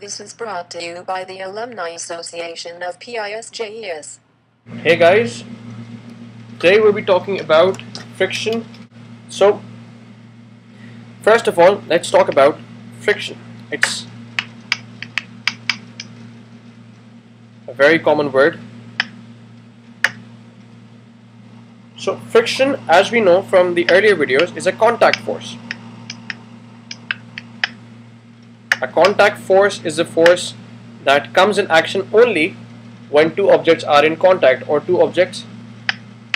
This is brought to you by the Alumni Association of PISJES. Hey guys, today we'll be talking about friction. So, first of all, let's talk about friction. It's a very common word. So, friction, as we know from the earlier videos, is a contact force. A contact force is a force that comes in action only when two objects are in contact or two objects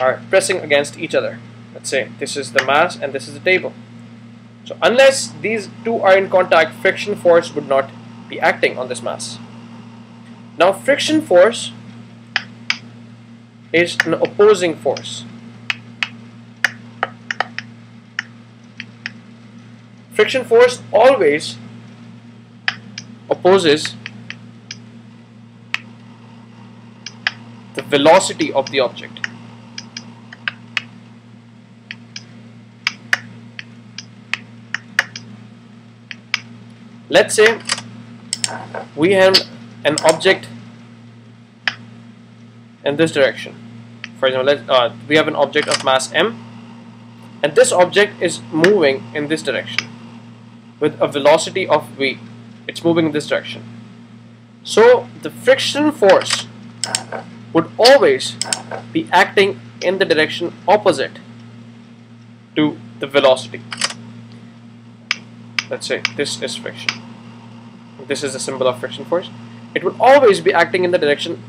are pressing against each other. Let's say this is the mass and this is the table. So unless these two are in contact, friction force would not be acting on this mass. Now friction force is an opposing force. Friction force always opposes the velocity of the object. Let's say we have an object in this direction. For example, let uh, we have an object of mass m, and this object is moving in this direction with a velocity of v. It's moving in this direction. So the friction force would always be acting in the direction opposite to the velocity. Let's say this is friction. This is the symbol of friction force. It would always be acting in the direction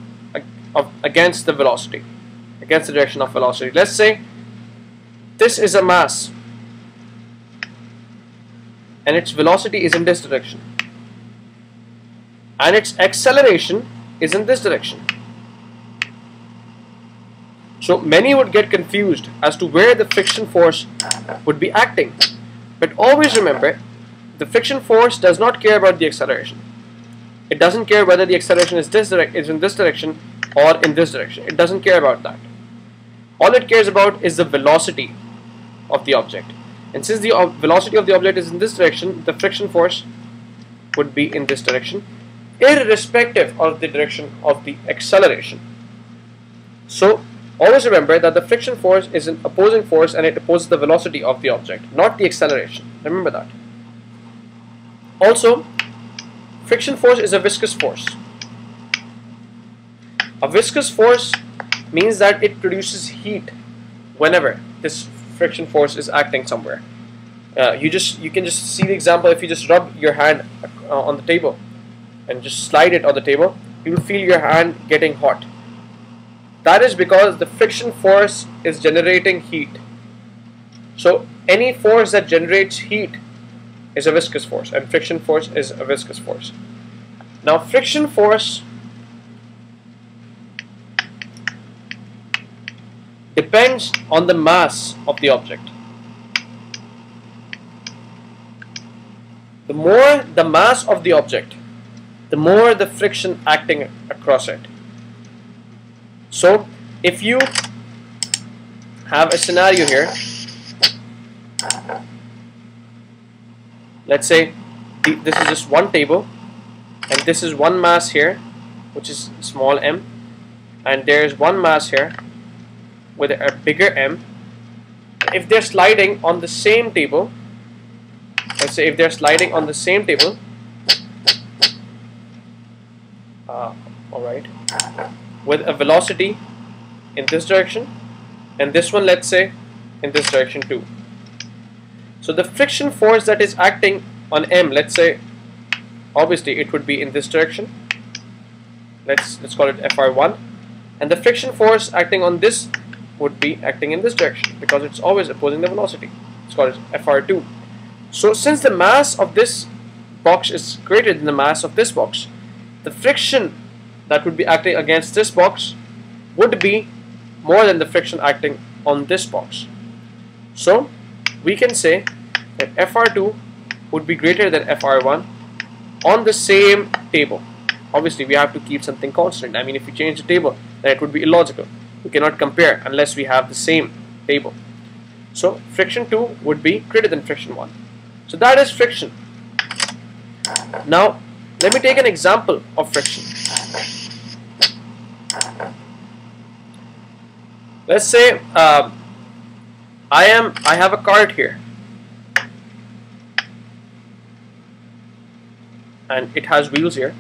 of against the velocity, against the direction of velocity. Let's say this is a mass and its velocity is in this direction and its acceleration is in this direction. So many would get confused as to where the friction force would be acting. But always remember, the friction force does not care about the acceleration. It doesn't care whether the acceleration is, this is in this direction or in this direction. It doesn't care about that. All it cares about is the velocity of the object. And since the velocity of the object is in this direction, the friction force would be in this direction, irrespective of the direction of the acceleration. So Always remember that the friction force is an opposing force and it opposes the velocity of the object, not the acceleration. Remember that. Also, friction force is a viscous force. A viscous force means that it produces heat whenever this friction force is acting somewhere. Uh, you just you can just see the example if you just rub your hand uh, on the table and just slide it on the table, you will feel your hand getting hot that is because the friction force is generating heat. So any force that generates heat is a viscous force and friction force is a viscous force. Now friction force depends on the mass of the object. The more the mass of the object, the more the friction acting across it. So if you have a scenario here, let's say this is just one table and this is one mass here which is small m and there's one mass here with a bigger m if they're sliding on the same table let's say if they're sliding on the same table uh, alright with a velocity in this direction and this one let's say in this direction too. So the friction force that is acting on M, let's say obviously it would be in this direction. Let's let's call it FR1 and the friction force acting on this would be acting in this direction because it's always opposing the velocity. It's called FR2. So since the mass of this box is greater than the mass of this box, the friction that would be acting against this box would be more than the friction acting on this box. So we can say that FR2 would be greater than FR1 on the same table. Obviously we have to keep something constant. I mean if we change the table then it would be illogical. We cannot compare unless we have the same table. So friction 2 would be greater than friction 1. So that is friction. Now let me take an example of friction. Let's say uh, I am I have a cart here. And it has wheels here.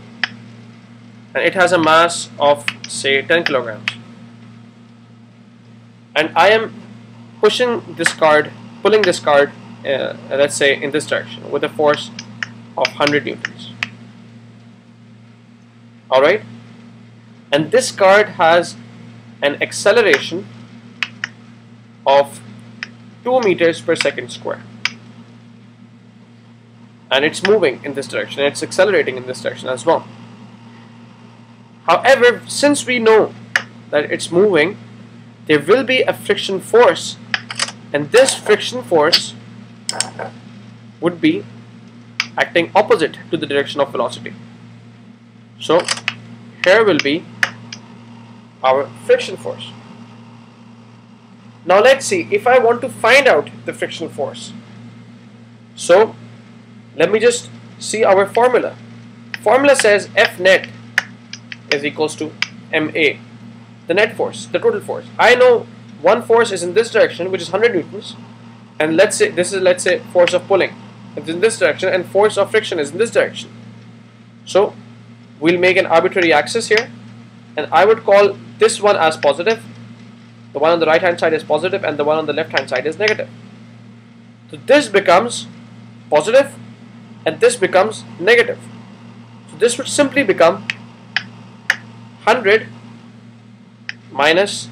And it has a mass of say 10 kilograms. And I am pushing this card pulling this card uh, let's say in this direction with a force of 100 newtons alright? And this card has an acceleration of 2 meters per second square. And it's moving in this direction it's accelerating in this direction as well. However since we know that it's moving there will be a friction force and this friction force would be acting opposite to the direction of velocity so here will be our friction force. Now let's see if I want to find out the friction force. So let me just see our formula. Formula says F net is equals to MA the net force the total force. I know one force is in this direction which is 100 newtons and let's say this is let's say force of pulling it's in this direction and force of friction is in this direction. So we'll make an arbitrary axis here and I would call this one as positive the one on the right hand side is positive and the one on the left hand side is negative so this becomes positive and this becomes negative. So this would simply become 100 minus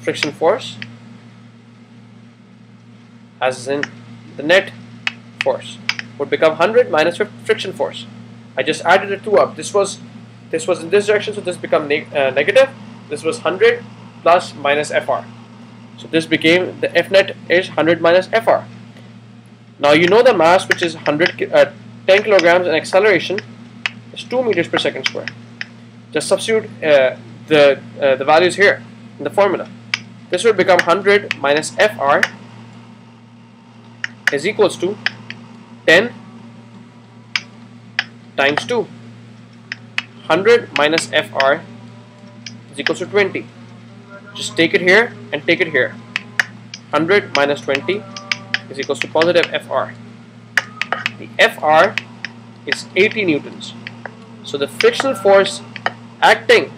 friction force as in the net force would become 100 minus friction force. I just added the two up. This was this was in this direction, so this become uh, negative. This was 100 plus minus FR. So this became the F net is 100 minus FR. Now you know the mass which is 100 uh, 10 kilograms and acceleration is 2 meters per second square. Just substitute uh, the uh, the values here in the formula. This would become 100 minus Fr is equals to 10 times 2. 100 minus Fr is equals to 20. Just take it here and take it here. 100 minus 20 is equals to positive Fr. The Fr is 80 newtons. So the frictional force acting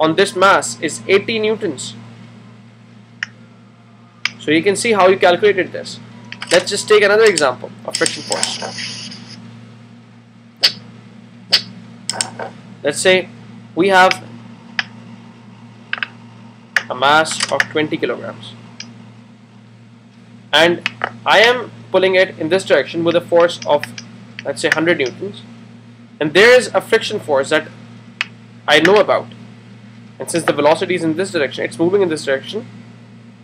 on this mass is 80 newtons. So you can see how you calculated this. Let's just take another example of friction force. Let's say we have a mass of 20 kilograms. And I am pulling it in this direction with a force of let's say 100 newtons. And there is a friction force that I know about. And since the velocity is in this direction it's moving in this direction.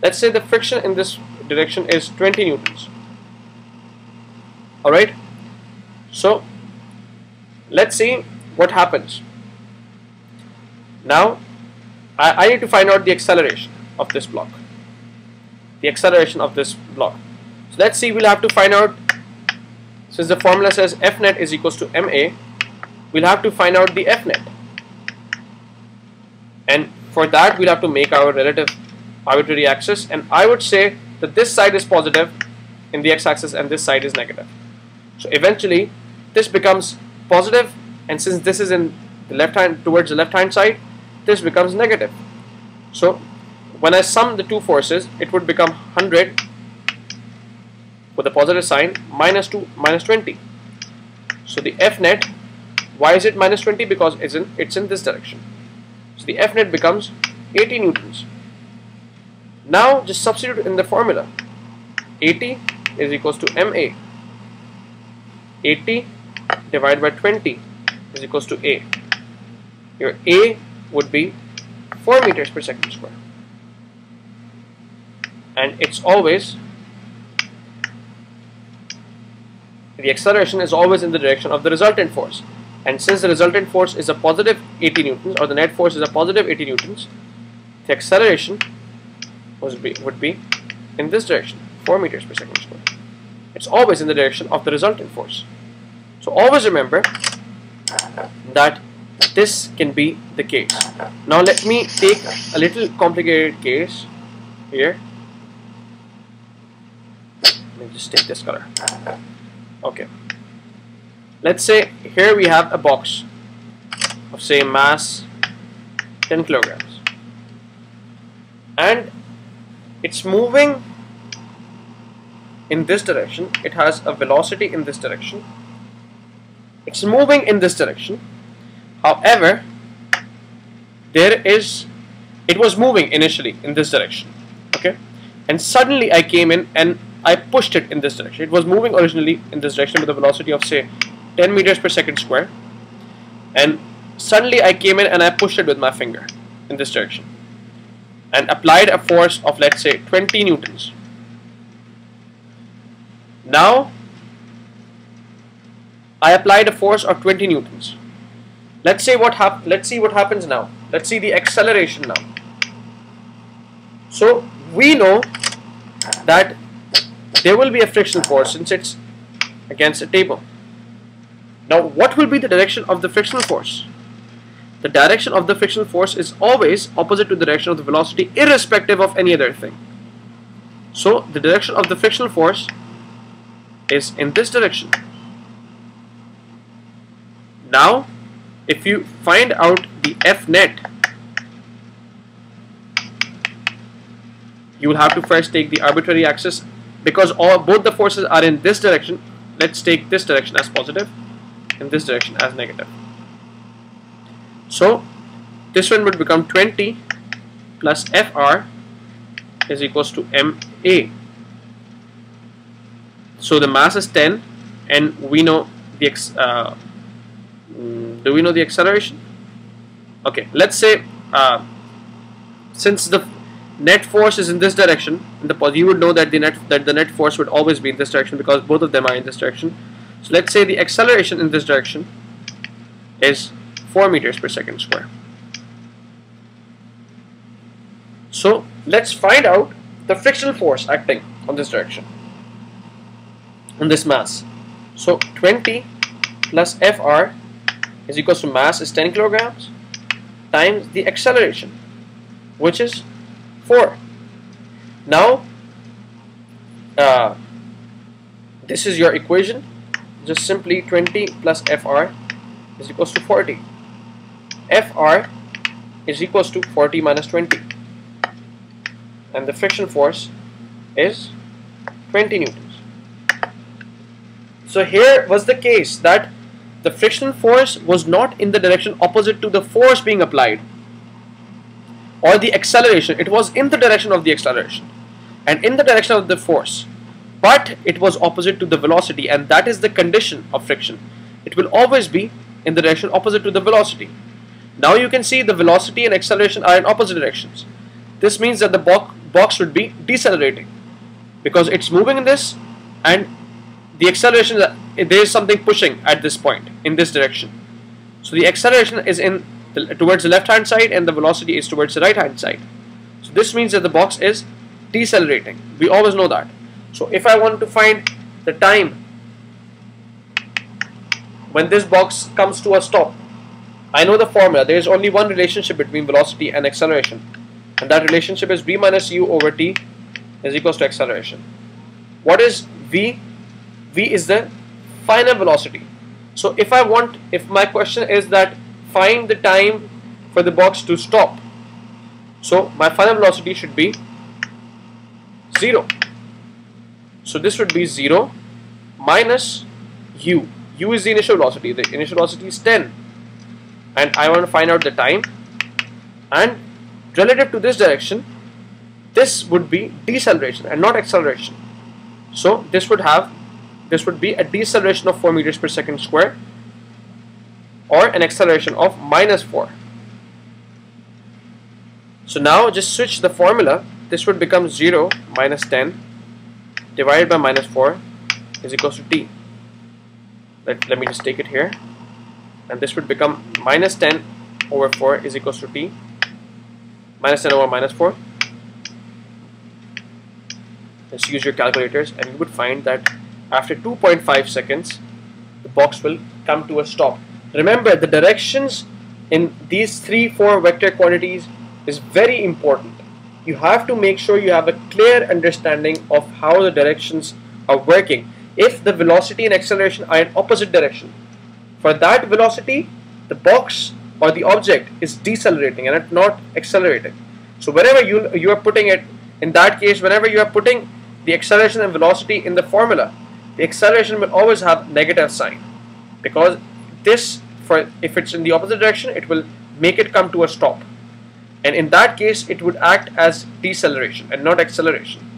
Let's say the friction in this direction is 20 newtons. Alright so let's see what happens now I, I need to find out the acceleration of this block the acceleration of this block. So let's see, we'll have to find out, since the formula says F net is equals to MA, we'll have to find out the F net. And for that, we'll have to make our relative arbitrary axis. And I would say that this side is positive in the x-axis and this side is negative. So eventually, this becomes positive, and since this is in the left hand towards the left hand side, this becomes negative. So when I sum the two forces, it would become 100 with a positive sign minus 2 minus 20. So the F net, why is it minus 20? Because it's in, it's in this direction. So the F net becomes 80 newtons. Now just substitute in the formula. 80 is equals to MA. 80 divided by 20 is equals to A. Your A would be 4 meters per second square. And it's always the acceleration is always in the direction of the resultant force. And since the resultant force is a positive 80 newtons or the net force is a positive 80 newtons the acceleration be, would be in this direction 4 meters per second square. It's always in the direction of the resultant force. So always remember that this can be the case. Now let me take a little complicated case here. Let me just take this color. Okay. Let's say here we have a box of say mass 10 kilograms and it's moving in this direction it has a velocity in this direction it's moving in this direction. However there is it was moving initially in this direction okay? And suddenly I came in and I pushed it in this direction. It was moving originally in this direction with a velocity of say 10 meters per second square. And suddenly I came in and I pushed it with my finger in this direction and applied a force of let's say 20 newtons. Now I applied a force of 20 newtons. Let's say what hap let's see what happens now. Let's see the acceleration now. So we know that there will be a friction force since it's against a table. Now what will be the direction of the frictional force? The direction of the frictional force is always opposite to the direction of the velocity irrespective of any other thing. So the direction of the frictional force is in this direction. Now if you find out the F net you will have to first take the arbitrary axis because all both the forces are in this direction let's take this direction as positive and this direction as negative so this one would become 20 plus Fr is equals to Ma. So the mass is 10 and we know the uh, do we know the acceleration? Okay, let's say uh, since the net force is in this direction, in the you would know that the net that the net force would always be in this direction because both of them are in this direction. So let's say the acceleration in this direction is 4 meters per second square. So let's find out the frictional force acting on this direction, on this mass. So 20 plus Fr is equals to mass is 10 kilograms times the acceleration which is 4. Now uh, this is your equation just simply 20 plus Fr is equals to 40 Fr is equals to 40 minus 20 and the friction force is 20 newtons. So here was the case that the friction force was not in the direction opposite to the force being applied or the acceleration. It was in the direction of the acceleration and in the direction of the force but it was opposite to the velocity and that is the condition of friction. It will always be in the direction opposite to the velocity. Now you can see the velocity and acceleration are in opposite directions. This means that the bo box would be decelerating because it's moving in this and the acceleration there is something pushing at this point in this direction. So the acceleration is in the, towards the left hand side and the velocity is towards the right hand side. So this means that the box is decelerating. We always know that. So if I want to find the time when this box comes to a stop I know the formula. There is only one relationship between velocity and acceleration. And that relationship is v minus u over t is equals to acceleration. What is v? V is the final velocity. So if I want, if my question is that find the time for the box to stop. So my final velocity should be 0. So this would be 0 minus u. u is the initial velocity. The initial velocity is 10 and I want to find out the time and relative to this direction this would be deceleration and not acceleration so this would have this would be a deceleration of 4 meters per second square or an acceleration of minus 4 so now just switch the formula. This would become 0 minus 10 divided by minus 4 is equals to t. Let, let me just take it here. And this would become minus 10 over 4 is equals to t. Minus 10 over minus 4 let's use your calculators and you would find that after 2.5 seconds the box will come to a stop. Remember the directions in these three four vector quantities is very important. You have to make sure you have a clear understanding of how the directions are working. If the velocity and acceleration are in opposite direction for that velocity the box or the object is decelerating and not accelerating. So whenever you you are putting it in that case whenever you are putting the acceleration and velocity in the formula the acceleration will always have negative sign because this for if it's in the opposite direction it will make it come to a stop. And in that case it would act as deceleration and not acceleration